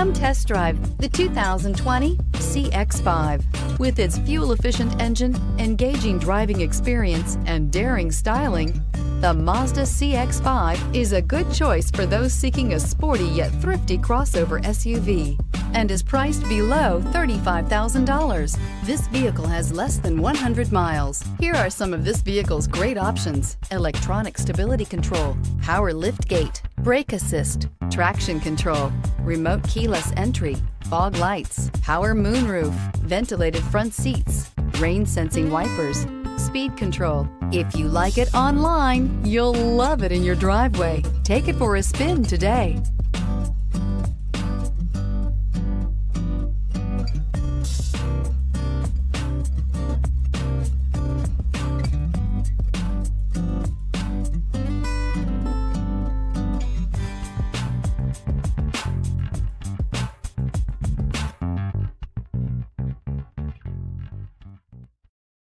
Come test drive the 2020 CX-5. With its fuel-efficient engine, engaging driving experience, and daring styling, the Mazda CX-5 is a good choice for those seeking a sporty yet thrifty crossover SUV and is priced below $35,000. This vehicle has less than 100 miles. Here are some of this vehicle's great options. Electronic stability control, power lift gate, brake assist, traction control, remote keyless entry, fog lights, power moonroof, ventilated front seats, rain sensing wipers, speed control. If you like it online, you'll love it in your driveway. Take it for a spin today.